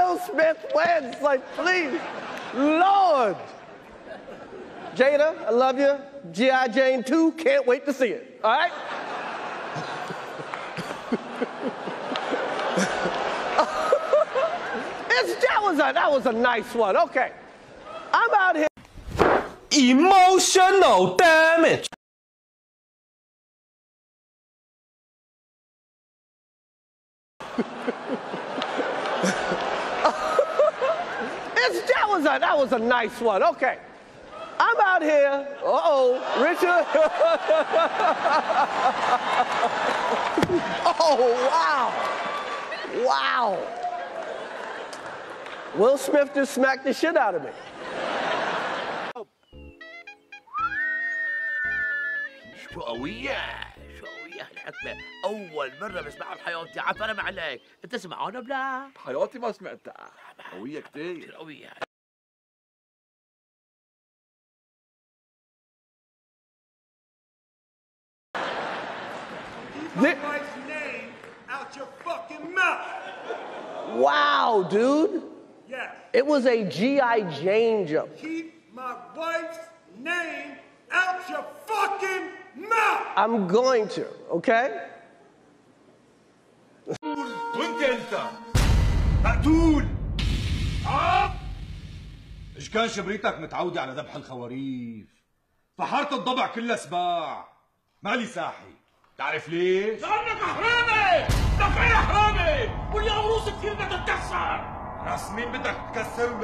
Will Smith wins. Like, please, Lord. Jada, I love you. G.I. Jane 2, can't wait to see it. All right? that, was a, that was a nice one. Okay. I'm out here. Emotional damage. It's, that, was a, that was a nice one. Okay. I'm out here. Uh oh, Richard. oh, wow. Wow. Will Smith just smacked the shit out of me. شو قوية شو قوية هالحكمة أول مرة بسمعها بحياتي عفرم عليك أنت سمعونا بلا بحياتي ما سمعتها قوية كتير كثير قوية Thi- wife's name out your fucking mouth. wow, dude. Yes. It was a G.I. Jane joke. Keep my wife's name out your fucking mouth. I'm going to, okay? وانت انت مقتول ايش كان شبريتك متعودة على ذبح الخواريف فحارة الضبع كلها سباع مالي ساحي تعرف ليش؟ لأنك حرامي! لك أنا حرامي! واليوم روس كثير بدها تكسر! راس مين بدك تكسر